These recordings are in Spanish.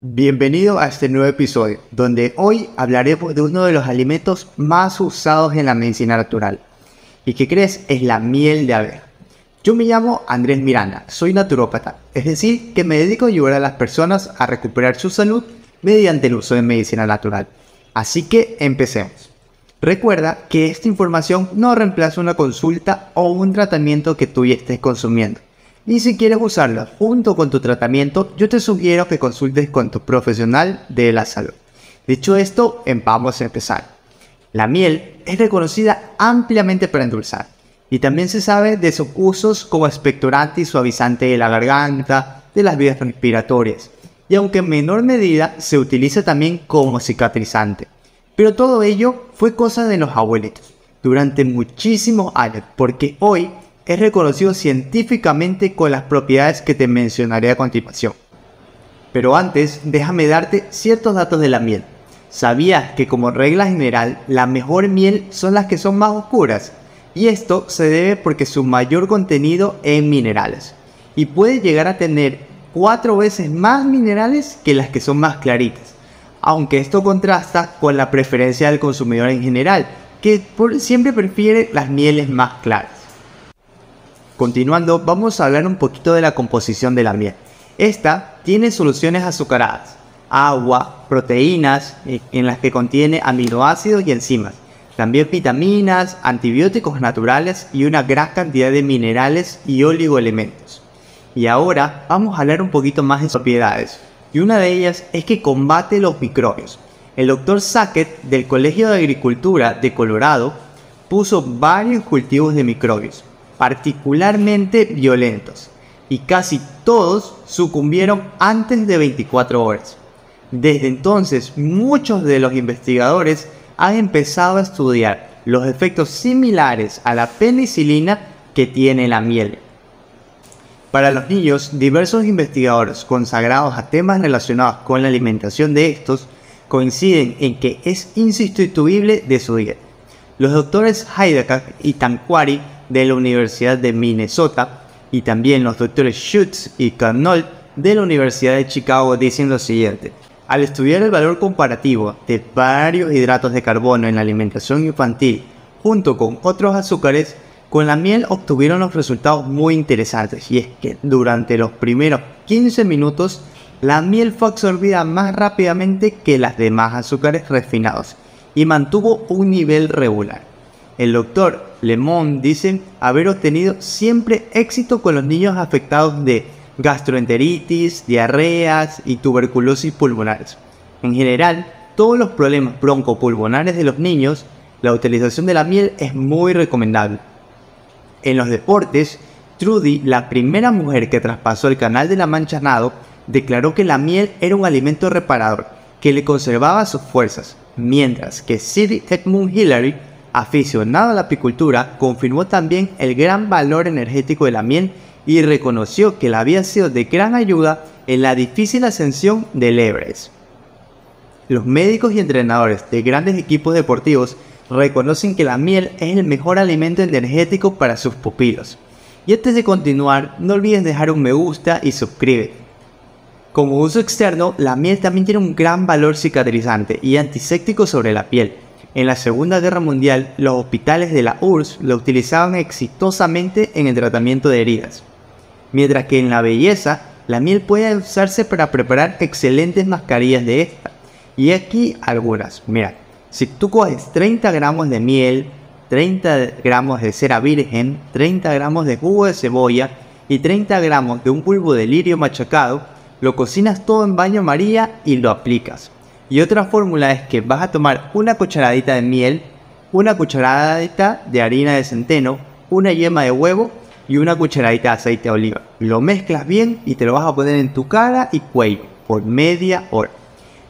Bienvenido a este nuevo episodio, donde hoy hablaremos de uno de los alimentos más usados en la medicina natural. ¿Y qué crees? Es la miel de abeja. Yo me llamo Andrés Miranda, soy naturópata, es decir, que me dedico a ayudar a las personas a recuperar su salud mediante el uso de medicina natural. Así que empecemos. Recuerda que esta información no reemplaza una consulta o un tratamiento que tú ya estés consumiendo y si quieres usarla junto con tu tratamiento, yo te sugiero que consultes con tu profesional de la salud. Dicho esto, vamos a empezar. La miel es reconocida ampliamente para endulzar y también se sabe de sus usos como expectorante y suavizante de la garganta, de las vías respiratorias, y aunque en menor medida se utiliza también como cicatrizante. Pero todo ello fue cosa de los abuelitos durante muchísimos años, porque hoy es reconocido científicamente con las propiedades que te mencionaré a continuación. Pero antes, déjame darte ciertos datos de la miel. ¿Sabías que como regla general, la mejor miel son las que son más oscuras? Y esto se debe porque su mayor contenido en minerales. Y puede llegar a tener cuatro veces más minerales que las que son más claritas. Aunque esto contrasta con la preferencia del consumidor en general, que siempre prefiere las mieles más claras. Continuando, vamos a hablar un poquito de la composición de la miel. Esta tiene soluciones azucaradas, agua, proteínas eh, en las que contiene aminoácidos y enzimas, también vitaminas, antibióticos naturales y una gran cantidad de minerales y oligoelementos. Y ahora vamos a hablar un poquito más de propiedades. Y una de ellas es que combate los microbios. El doctor Sackett del Colegio de Agricultura de Colorado puso varios cultivos de microbios particularmente violentos, y casi todos sucumbieron antes de 24 horas. Desde entonces, muchos de los investigadores han empezado a estudiar los efectos similares a la penicilina que tiene la miel. Para los niños, diversos investigadores consagrados a temas relacionados con la alimentación de estos coinciden en que es insustituible de su dieta. Los doctores Heidegger y Tanquari de la Universidad de Minnesota y también los doctores Schutz y Carnot de la Universidad de Chicago dicen lo siguiente. Al estudiar el valor comparativo de varios hidratos de carbono en la alimentación infantil junto con otros azúcares, con la miel obtuvieron los resultados muy interesantes y es que durante los primeros 15 minutos la miel fue absorbida más rápidamente que las demás azúcares refinados y mantuvo un nivel regular. El doctor Lemon dice haber obtenido siempre éxito con los niños afectados de gastroenteritis, diarreas y tuberculosis pulmonares. En general, todos los problemas broncopulmonares de los niños, la utilización de la miel es muy recomendable. En los deportes, Trudy, la primera mujer que traspasó el canal de la Mancha Nado, declaró que la miel era un alimento reparador que le conservaba sus fuerzas, mientras que Sir Edmund Hillary aficionado a la apicultura, confirmó también el gran valor energético de la miel y reconoció que la había sido de gran ayuda en la difícil ascensión del Everest. Los médicos y entrenadores de grandes equipos deportivos reconocen que la miel es el mejor alimento energético para sus pupilos. Y antes de continuar, no olvides dejar un me gusta y suscríbete. Como uso externo, la miel también tiene un gran valor cicatrizante y antiséptico sobre la piel en la Segunda Guerra Mundial, los hospitales de la URSS lo utilizaban exitosamente en el tratamiento de heridas. Mientras que en la belleza, la miel puede usarse para preparar excelentes mascarillas de esta. Y aquí algunas. Mira, si tú coges 30 gramos de miel, 30 gramos de cera virgen, 30 gramos de jugo de cebolla y 30 gramos de un polvo de lirio machacado, lo cocinas todo en baño María y lo aplicas. Y otra fórmula es que vas a tomar una cucharadita de miel, una cucharadita de harina de centeno, una yema de huevo y una cucharadita de aceite de oliva. Lo mezclas bien y te lo vas a poner en tu cara y cuello por media hora.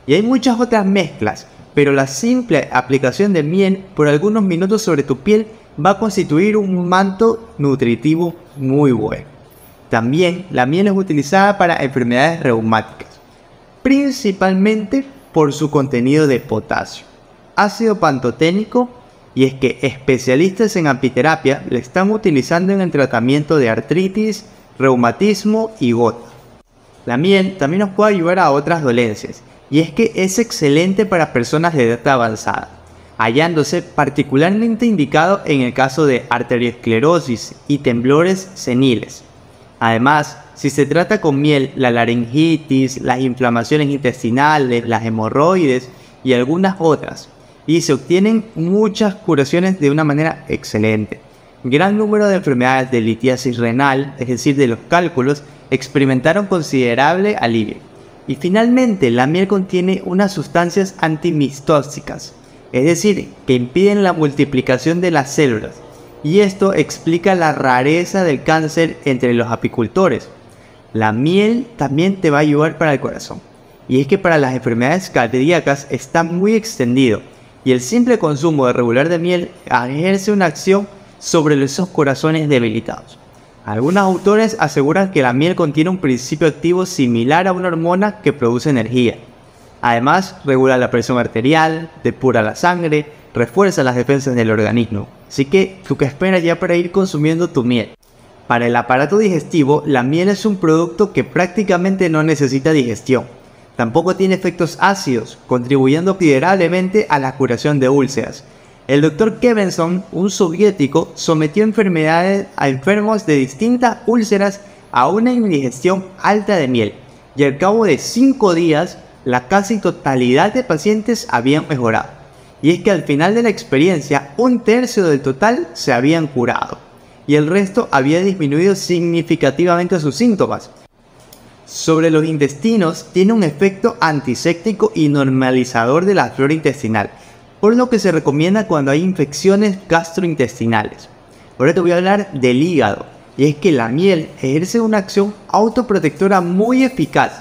Y hay muchas otras mezclas, pero la simple aplicación de miel por algunos minutos sobre tu piel va a constituir un manto nutritivo muy bueno. También la miel es utilizada para enfermedades reumáticas, principalmente por su contenido de potasio, ácido pantoténico y es que especialistas en apiterapia le están utilizando en el tratamiento de artritis, reumatismo y gota. La miel también nos puede ayudar a otras dolencias, y es que es excelente para personas de edad avanzada, hallándose particularmente indicado en el caso de arteriosclerosis y temblores seniles. Además, si se trata con miel, la laringitis, las inflamaciones intestinales, las hemorroides y algunas otras, y se obtienen muchas curaciones de una manera excelente. Gran número de enfermedades de litiasis renal, es decir, de los cálculos, experimentaron considerable alivio. Y finalmente, la miel contiene unas sustancias antimistóxicas, es decir, que impiden la multiplicación de las células. Y esto explica la rareza del cáncer entre los apicultores. La miel también te va a ayudar para el corazón. Y es que para las enfermedades cardíacas está muy extendido y el simple consumo de regular de miel ejerce una acción sobre esos corazones debilitados. Algunos autores aseguran que la miel contiene un principio activo similar a una hormona que produce energía. Además, regula la presión arterial, depura la sangre, refuerza las defensas del organismo. Así que, ¿tú qué esperas ya para ir consumiendo tu miel? Para el aparato digestivo, la miel es un producto que prácticamente no necesita digestión Tampoco tiene efectos ácidos, contribuyendo considerablemente a la curación de úlceras. El doctor Kevenson, un soviético, sometió enfermedades a enfermos de distintas úlceras a una indigestión alta de miel, y al cabo de 5 días, la casi totalidad de pacientes habían mejorado. Y es que al final de la experiencia, un tercio del total se habían curado, y el resto había disminuido significativamente sus síntomas, sobre los intestinos tiene un efecto antiséptico y normalizador de la flora intestinal, por lo que se recomienda cuando hay infecciones gastrointestinales. Ahora te voy a hablar del hígado, y es que la miel ejerce una acción autoprotectora muy eficaz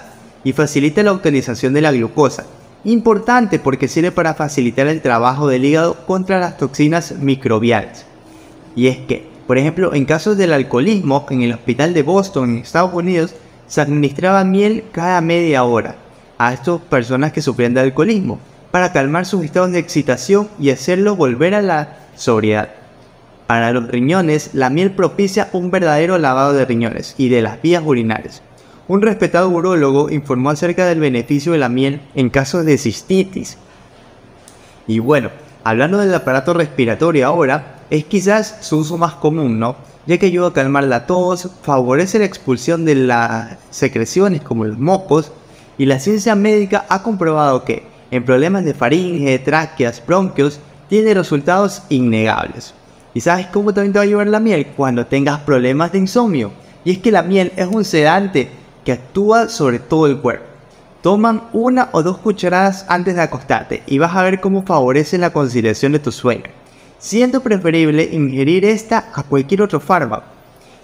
y facilita la utilización de la glucosa. Importante porque sirve para facilitar el trabajo del hígado contra las toxinas microbiales. Y es que, por ejemplo, en casos del alcoholismo, en el hospital de Boston, en Estados Unidos, se administraba miel cada media hora a estas personas que sufrían de alcoholismo para calmar sus estados de excitación y hacerlo volver a la sobriedad. Para los riñones, la miel propicia un verdadero lavado de riñones y de las vías urinarias. Un respetado urólogo informó acerca del beneficio de la miel en casos de cistitis. Y bueno, hablando del aparato respiratorio ahora, es quizás su uso más común, ¿no? ya que ayuda a calmar la tos, favorece la expulsión de las secreciones como los mocos, y la ciencia médica ha comprobado que en problemas de faringe, tráqueas, bronquios, tiene resultados innegables. ¿Y sabes cómo también te va a ayudar la miel? Cuando tengas problemas de insomnio. Y es que la miel es un sedante que actúa sobre todo el cuerpo. Toman una o dos cucharadas antes de acostarte y vas a ver cómo favorece la conciliación de tu sueño siendo preferible ingerir esta a cualquier otro fármaco.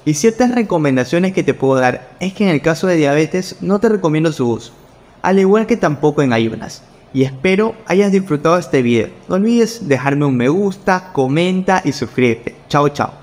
Y ciertas recomendaciones que te puedo dar es que en el caso de diabetes no te recomiendo su uso, al igual que tampoco en ayunas. Y espero hayas disfrutado este video. No olvides dejarme un me gusta, comenta y suscríbete. Chao chao.